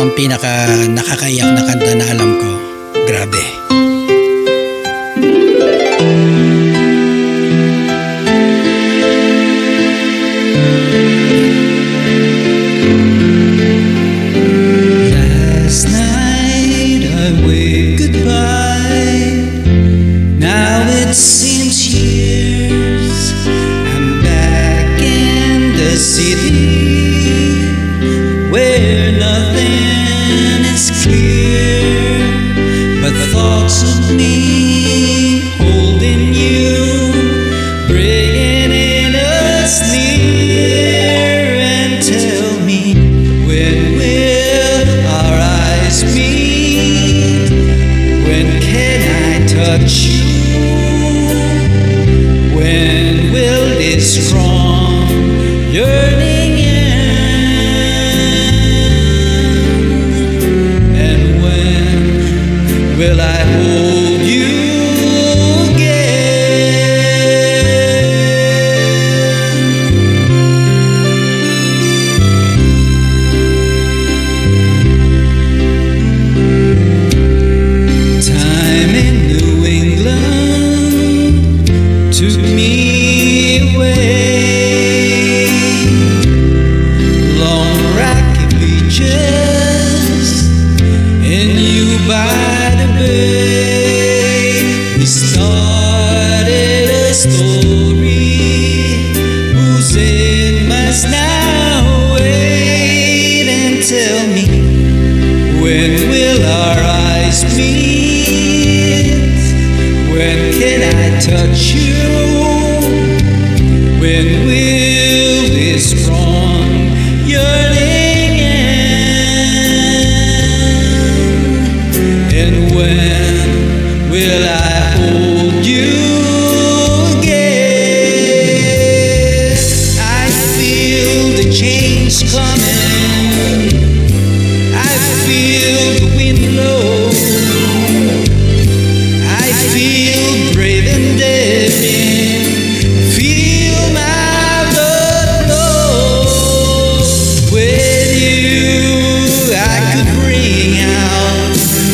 ang pinaka nakakaiyak na kanta na alam ko. Grabe. Last night I goodbye. Now it seems years. I'm back in the city nothing must now wait and tell me. When will our eyes meet? When can I touch you? When will this strong yearning end? And when will I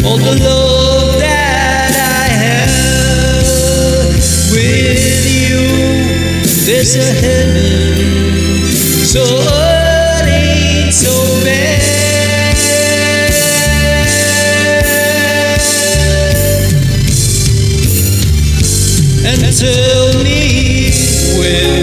all the love that I have. With you, there's a heaven. So so bad. And tell me when